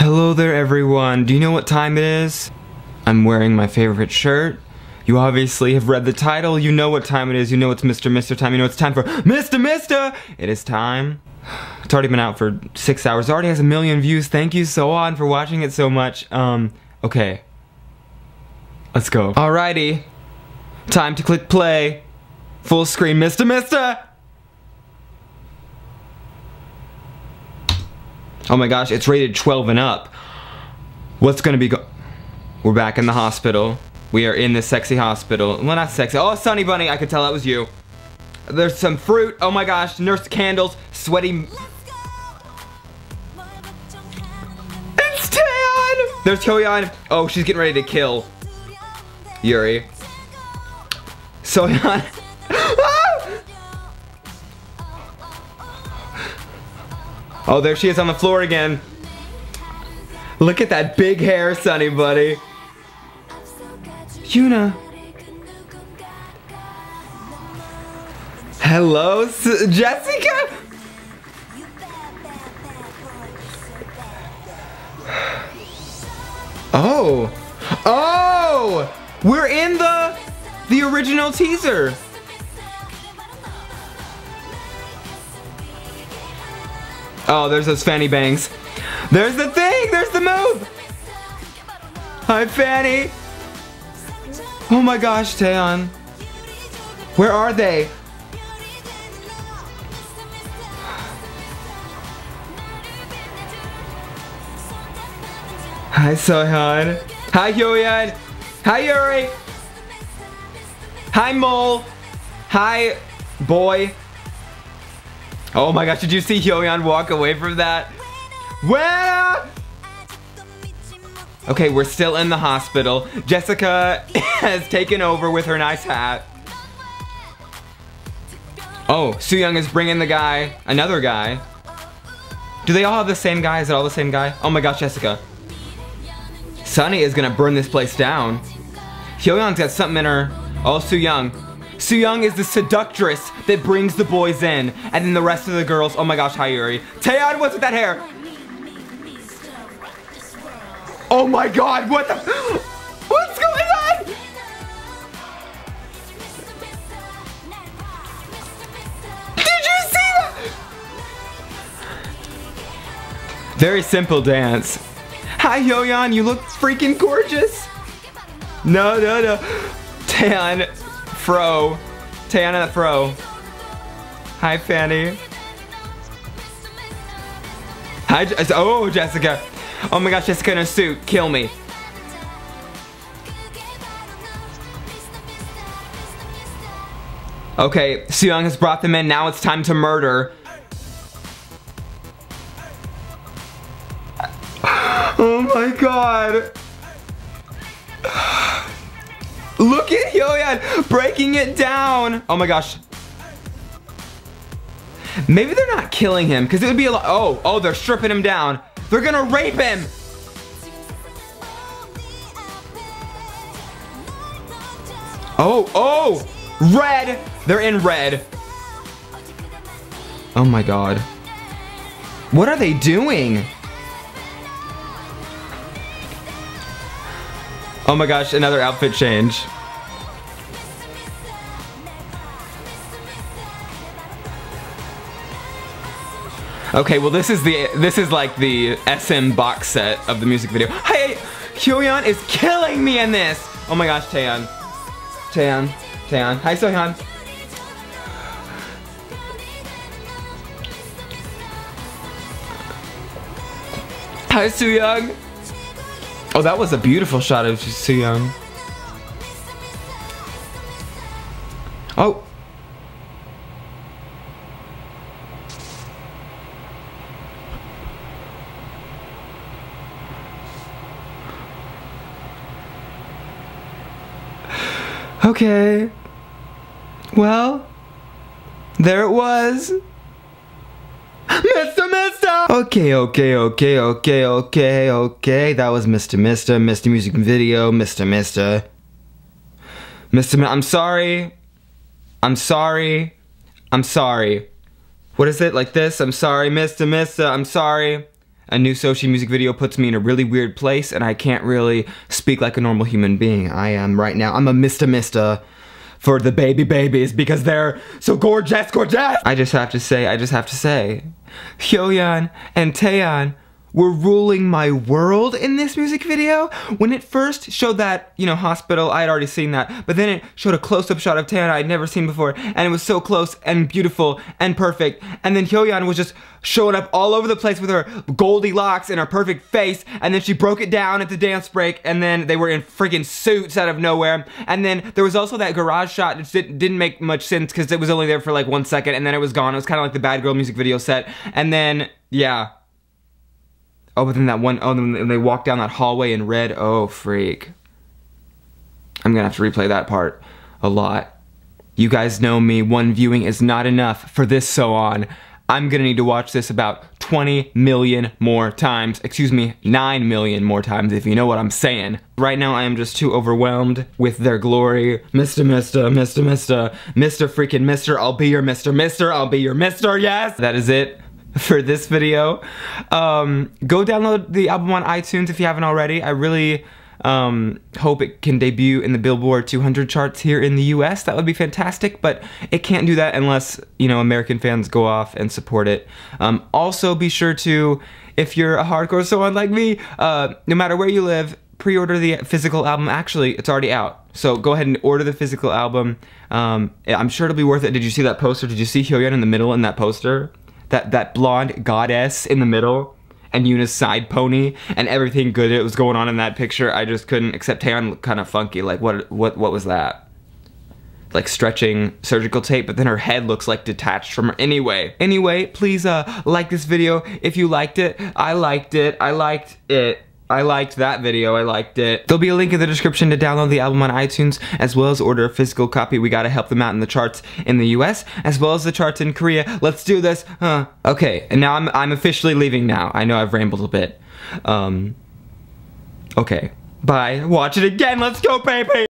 Hello there, everyone. Do you know what time it is? I'm wearing my favorite shirt. You obviously have read the title. You know what time it is. You know it's Mr. Mister time. You know it's time for Mr. Mister. It is time. It's already been out for six hours. It already has a million views. Thank you so on for watching it so much. Um, okay. Let's go. Alrighty. Time to click play. Full screen, Mr. Mister. Oh my gosh, it's rated 12 and up. What's gonna be go- We're back in the hospital. We are in the sexy hospital. Well, not sexy. Oh, Sunny Bunny, I could tell that was you. There's some fruit. Oh my gosh, nurse candles, sweaty. It's Tan! There's Hyoyeon. Oh, she's getting ready to kill Yuri. Seohyun. Ah! Oh, there she is on the floor again. Look at that big hair, Sunny buddy. Yoona. Hello, S Jessica? Oh. Oh! We're in the the original teaser. Oh, there's those fanny bangs. There's the thing! There's the move! Hi, Fanny! Oh my gosh, Taeyeon. Where are they? Hi, Seohyun. Hi, Hyoyeon. Hi, Yuri. Hi, Mole. Hi, boy. Oh my gosh, did you see Hyoyeon walk away from that? Where? Okay, we're still in the hospital. Jessica has taken over with her nice hat. Oh, Sooyoung is bringing the guy, another guy. Do they all have the same guy? Is it all the same guy? Oh my gosh, Jessica. Sunny is gonna burn this place down. Hyoyeon's got something in her. Oh, Sooyoung. Sooyoung is the seductress that brings the boys in. And then the rest of the girls, oh my gosh, hi Yuri. Taeyeon, what's with that hair? Oh my god, what the? What's going on? Did you see that? Very simple dance. Hi Hyoyeon, you look freaking gorgeous. No, no, no. Tan, Fro. Tan and Fro. Hi Fanny. Hi, oh Jessica. Oh my gosh, Jessica in a suit. Kill me. Okay, Sooyoung has brought them in. Now it's time to murder. Oh my god. Look at Hyoyeon breaking it down. Oh my gosh. Maybe they're not killing him because it would be a lot. Oh, oh, they're stripping him down. They're gonna rape him. Oh, oh, red. They're in red. Oh my god. What are they doing? Oh my gosh, another outfit change. Okay, well this is the this is like the SM box set of the music video. Hey, Hyoyeon is killing me in this. Oh my gosh, Taeyeon. Taeyeon. Taeyeon. Hi, Seohyun. Hi, Sooyoung. Oh, that was a beautiful shot of Sooyoung. Oh. Okay. Well, there it was. Mr. Mister! Okay, okay, okay, okay, okay, okay. That was Mr. Mister, Mr. Music Video, Mr. Mister. Mr. Mi I'm sorry. I'm sorry. I'm sorry. What is it? Like this? I'm sorry, Mr. Mister. I'm sorry. a new Soshi music video puts me in a really weird place and I can't really speak like a normal human being. I am right now. I'm a Mr. Mista for the baby babies because they're so gorgeous, gorgeous! I just have to say, I just have to say, Hyoyeon and Taeyeon were ruling my world in this music video. When it first showed that, you know, hospital, I had already seen that, but then it showed a close-up shot of Taeyeon I'd never seen before, and it was so close and beautiful and perfect. And then Hyoyeon was just showing up all over the place with her goldy locks and her perfect face, and then she broke it down at the dance break, and then they were in freaking suits out of nowhere. And then there was also that garage shot that didn't make much sense because it was only there for like one second, and then it was gone. It was kind of like the Bad Girl music video set. And then, yeah, Oh, but then that one, oh, then they walk down that hallway in red. Oh, freak. I'm gonna have to replay that part a lot. You guys know me, one viewing is not enough for this SONE. I'm gonna need to watch this about 20 million more times. Excuse me, 9 million more times if you know what I'm saying. Right now I am just too overwhelmed with their glory. Mr. Mr. Mr. Mr. Mr. freaking Mr. I'll be your Mr. Mr. I'll be your Mr. Yes! That is it for this video. Um, go download the album on iTunes if you haven't already. I really um, hope it can debut in the Billboard 200 charts here in the US. That would be fantastic, but it can't do that unless, you know, American fans go off and support it. Um, also, be sure to, if you're a hardcore someone like me, uh, no matter where you live, pre-order the physical album. Actually, it's already out. So go ahead and order the physical album. Um, I'm sure it'll be worth it. Did you see that poster? Did you see Hyoyeon in the middle in that poster? That that blonde goddess in the middle and Yoona's side pony and everything good that was going on in that picture. I just couldn't accept Taeyeon kind of funky. Like what what what was that? Like stretching surgical tape, but then her head looks like detached from her. Anyway, anyway, please uh like this video if you liked it. I liked it. I liked it. I liked that video, I liked it. There'll be a link in the description to download the album on iTunes, as well as order a physical copy. We gotta help them out in the charts in the US, as well as the charts in Korea. Let's do this, huh? Okay, and now I'm, I'm officially leaving now. I know I've rambled a bit. Um, okay, bye. Watch it again, let's go, baby!